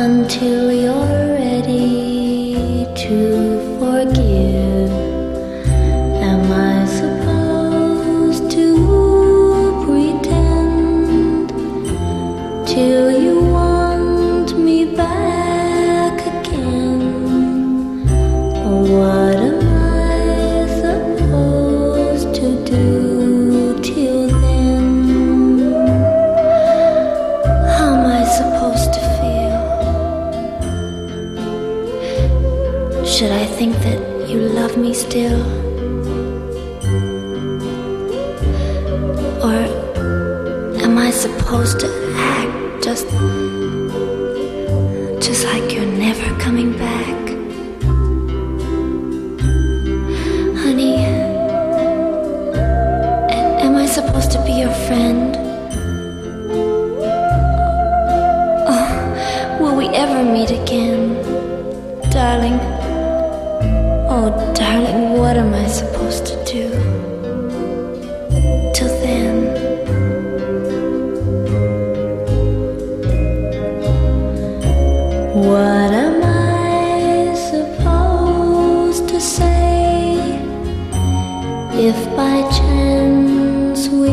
until you're ready to Should I think that you love me still? Or am I supposed to act just just like you're never coming back? Honey, am I supposed to be your friend? Oh, will we ever meet again? Darling, oh darling, what am I supposed to do? Till then, what am I supposed to say if by chance we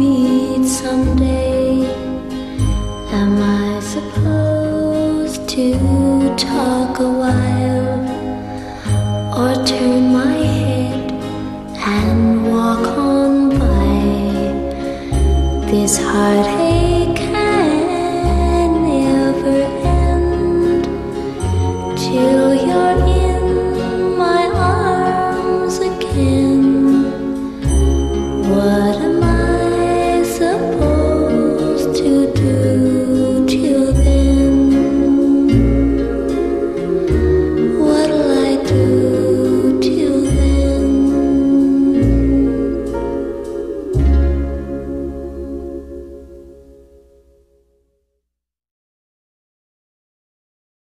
meet someday? Am I supposed to talk a while or turn my head and walk on by? This heartache